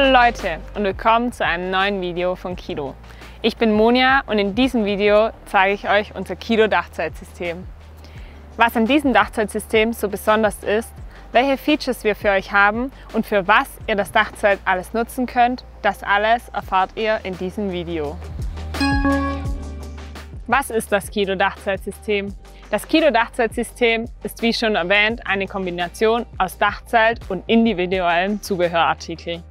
Hallo Leute und willkommen zu einem neuen Video von Kido. Ich bin Monja und in diesem Video zeige ich euch unser Kido Dachzeltsystem. Was an diesem Dachzeltsystem so besonders ist, welche Features wir für euch haben und für was ihr das Dachzelt alles nutzen könnt, das alles erfahrt ihr in diesem Video. Was ist das Kido Dachzeltsystem? Das Kido Dachzeltsystem ist wie schon erwähnt eine Kombination aus Dachzelt und individuellen Zubehörartikeln.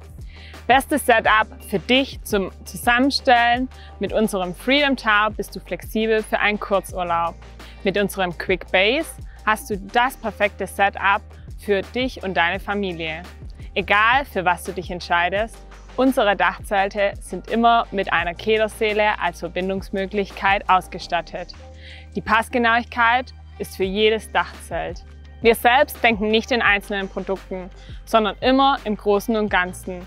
Bestes Setup für dich zum Zusammenstellen. Mit unserem Freedom Tower bist du flexibel für einen Kurzurlaub. Mit unserem Quick Base hast du das perfekte Setup für dich und deine Familie. Egal für was du dich entscheidest, unsere Dachzelte sind immer mit einer Kederseele als Verbindungsmöglichkeit ausgestattet. Die Passgenauigkeit ist für jedes Dachzelt. Wir selbst denken nicht in einzelnen Produkten, sondern immer im Großen und Ganzen.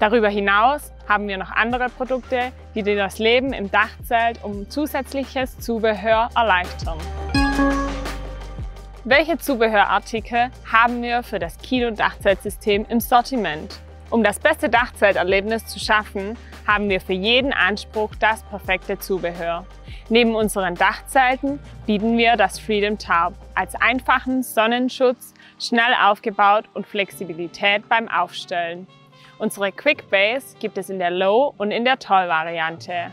Darüber hinaus haben wir noch andere Produkte, die dir das Leben im Dachzelt um zusätzliches Zubehör erleichtern. Welche Zubehörartikel haben wir für das Kilo Dachzeltsystem im Sortiment? Um das beste Dachzelterlebnis zu schaffen, haben wir für jeden Anspruch das perfekte Zubehör. Neben unseren Dachzelten bieten wir das Freedom Tarp als einfachen Sonnenschutz, schnell aufgebaut und Flexibilität beim Aufstellen. Unsere Quick Base gibt es in der Low- und in der Tall-Variante.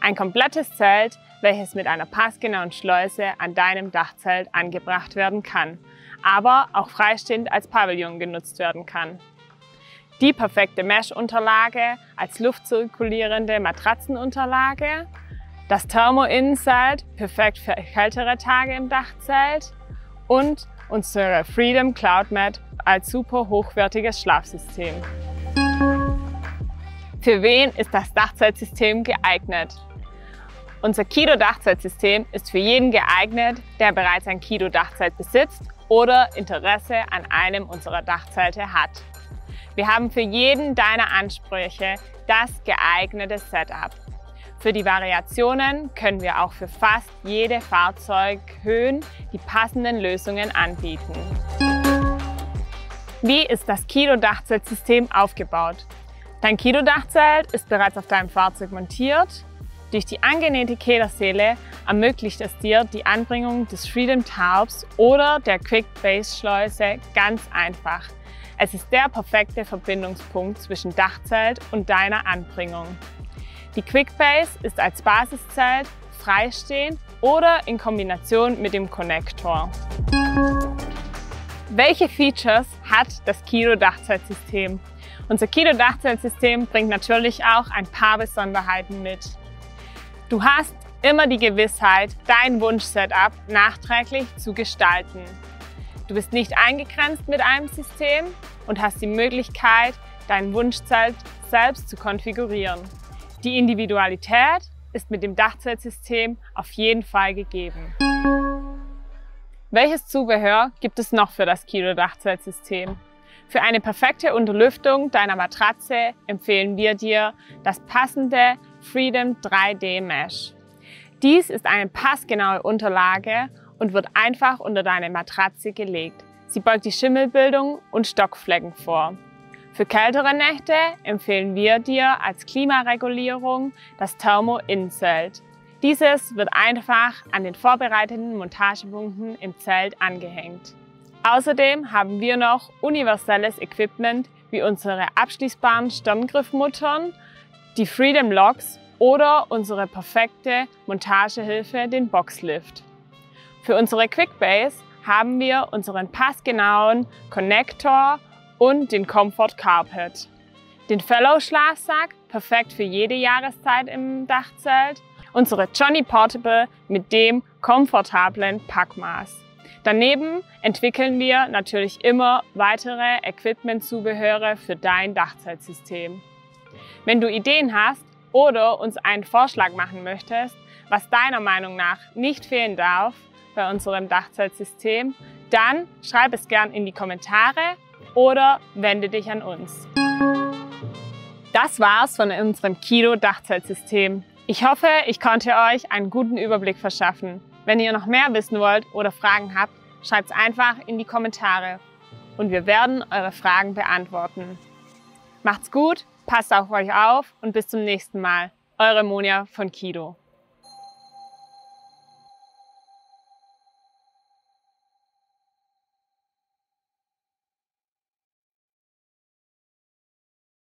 Ein komplettes Zelt, welches mit einer passgenauen Schleuse an deinem Dachzelt angebracht werden kann, aber auch freistehend als Pavillon genutzt werden kann. Die perfekte Mesh-Unterlage als luftzirkulierende Matratzenunterlage. Das Thermo-Innenzelt, perfekt für kältere Tage im Dachzelt. Und unsere Freedom Cloud Mat als super hochwertiges Schlafsystem. Für wen ist das Dachzeltsystem geeignet? Unser Kido-Dachzeltsystem ist für jeden geeignet, der bereits ein Kido-Dachzelt besitzt oder Interesse an einem unserer Dachzelte hat. Wir haben für jeden deiner Ansprüche das geeignete Setup. Für die Variationen können wir auch für fast jede Fahrzeughöhen die passenden Lösungen anbieten. Wie ist das Kido-Dachzeltsystem aufgebaut? Dein Kido-Dachzelt ist bereits auf deinem Fahrzeug montiert. Durch die angenähte Kederseele ermöglicht es dir die Anbringung des Freedom Taubs oder der Quick Base Schleuse ganz einfach. Es ist der perfekte Verbindungspunkt zwischen Dachzelt und deiner Anbringung. Die Quickbase ist als Basiszelt freistehend oder in Kombination mit dem Konnektor. Welche Features hat das Kido Dachzeltsystem? Unser Kido Dachzeltsystem bringt natürlich auch ein paar Besonderheiten mit. Du hast immer die Gewissheit, dein Wunsch-Setup nachträglich zu gestalten. Du bist nicht eingegrenzt mit einem System und hast die Möglichkeit, dein Wunschzelt selbst zu konfigurieren. Die Individualität ist mit dem Dachzeltsystem auf jeden Fall gegeben. Welches Zubehör gibt es noch für das Kilo Dachzeltsystem? Für eine perfekte Unterlüftung deiner Matratze empfehlen wir dir das passende Freedom 3D Mesh. Dies ist eine passgenaue Unterlage und wird einfach unter deine Matratze gelegt. Sie beugt die Schimmelbildung und Stockflecken vor. Für kältere Nächte empfehlen wir dir als Klimaregulierung das Thermo Innenzelt. Dieses wird einfach an den vorbereiteten Montagepunkten im Zelt angehängt. Außerdem haben wir noch universelles Equipment wie unsere abschließbaren Sterngriffmuttern, die Freedom Locks oder unsere perfekte Montagehilfe, den Boxlift. Für unsere Quickbase haben wir unseren passgenauen Connector und den Comfort Carpet. Den Fellow Schlafsack, perfekt für jede Jahreszeit im Dachzelt. Unsere Johnny Portable mit dem komfortablen Packmaß. Daneben entwickeln wir natürlich immer weitere Equipment-Zubehöre für dein Dachzeltsystem. Wenn du Ideen hast oder uns einen Vorschlag machen möchtest, was deiner Meinung nach nicht fehlen darf, bei unserem Dachzeltsystem, dann schreib es gern in die Kommentare oder wende dich an uns. Das war's von unserem Kilo Dachzeltsystem. Ich hoffe, ich konnte euch einen guten Überblick verschaffen. Wenn ihr noch mehr wissen wollt oder Fragen habt, schreibt es einfach in die Kommentare und wir werden eure Fragen beantworten. Macht's gut, passt auf euch auf und bis zum nächsten Mal. Eure Monja von Kido.